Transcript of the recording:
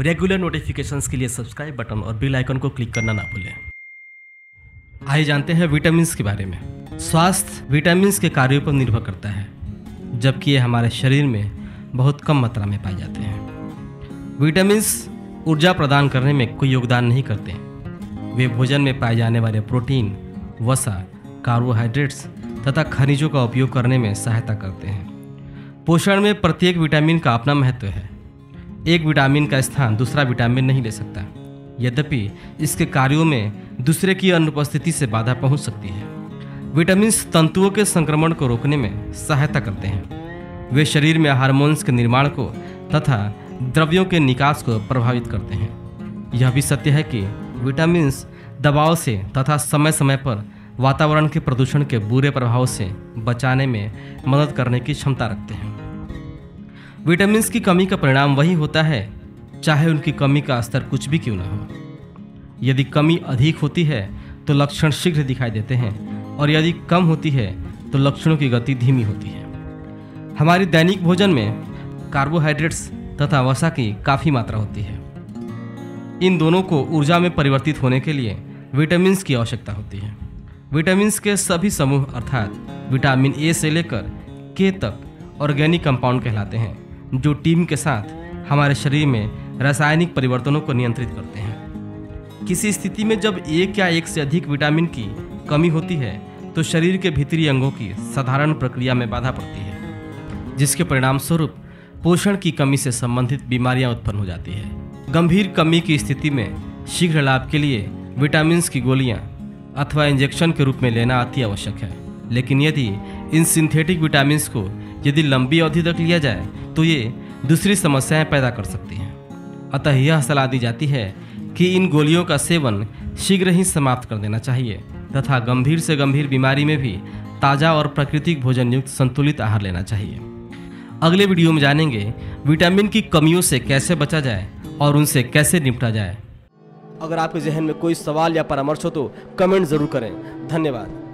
Regular notifications के लिए subscribe button और बेल आइकन को क्लिक करना ना भूलें। आइए जानते हैं विटामिन के बारे में। स्वास्थ्य विटामिन के कार्यों पर निर्भर करता है, जबकि ये हमारे शरीर में बहुत कम मात्रा में पाए जाते हैं। विटामिन ऊर्जा प्रदान करने में कोई योगदान नहीं करते। वे भोजन में पाए जाने वाले प्रोटीन, वसा, कार्बोहाइड्रेट्स तथा खनिजों का उपयोग करने में सहायता करते हैं। पोषण में प्रत्येक विटामिन का अपना महत्व है। एक विटामिन का स्थान दूसरा विटामिन नहीं ले सकता। यद्यपि इसके कार्यों में दूसरे की अनुपस्थिति से बाधा पहुँच सकती है। विटामिन तंतुओं के संक्रमण को रोकने में सहायता करते हैं। वे शरीर में हार्मोन्स के निर्माण को तथा द्रव्यों के निकास को प्रभावित करते हैं। यह भी सत्य है कि विटामिन दबाव से तथा समय समय पर वातावरण के प्रदूषण के बुरे प्रभाव से बचाने में मदद करने की क्षमता रखते हैं। विटामिन की कमी का परिणाम वही होता है, चाहे उनकी कमी का स्तर कुछ भी क्यों ना हो। यदि कमी अधिक होती है तो लक्षण शीघ्र दिखाई देते हैं, और यदि कम होती है तो लक्षणों की गति धीमी होती है। हमारी दैनिक भोजन में कार्बोहाइड्रेट्स तथा वसा की काफ़ी मात्रा होती है। इन दोनों को ऊर्जा में परिवर्तित होने के लिए विटामिन की आवश्यकता होती है। विटामिन के सभी समूह अर्थात विटामिन ए से लेकर के तक ऑर्गेनिक कंपाउंड कहलाते हैं। जो टीम के साथ हमारे शरीर में रासायनिक परिवर्तनों को नियंत्रित करते हैं। किसी स्थिति में जब एक या एक से अधिक विटामिन की कमी होती है तो शरीर के भीतरी अंगों की साधारण प्रक्रिया में बाधा पड़ती है, जिसके परिणाम स्वरूप पोषण की कमी से संबंधित बीमारियाँ उत्पन्न हो जाती है। गंभीर कमी की स्थिति में शीघ्र लाभ के लिए विटामिन की गोलियाँ अथवा इंजेक्शन के रूप में लेना अति आवश्यक है। लेकिन यदि इन सिंथेटिक विटामिन को यदि लंबी अवधि तक लिया जाए तो ये दूसरी समस्याएँ पैदा कर सकती हैं। अतः यह सलाह दी जाती है कि इन गोलियों का सेवन शीघ्र ही समाप्त कर देना चाहिए, तथा गंभीर से गंभीर बीमारी में भी ताज़ा और प्राकृतिक भोजन युक्त संतुलित आहार लेना चाहिए। अगले वीडियो में जानेंगे विटामिन की कमियों से कैसे बचा जाए और उनसे कैसे निपटा जाए। अगर आपके जहन में कोई सवाल या परामर्श हो तो कमेंट ज़रूर करें। धन्यवाद।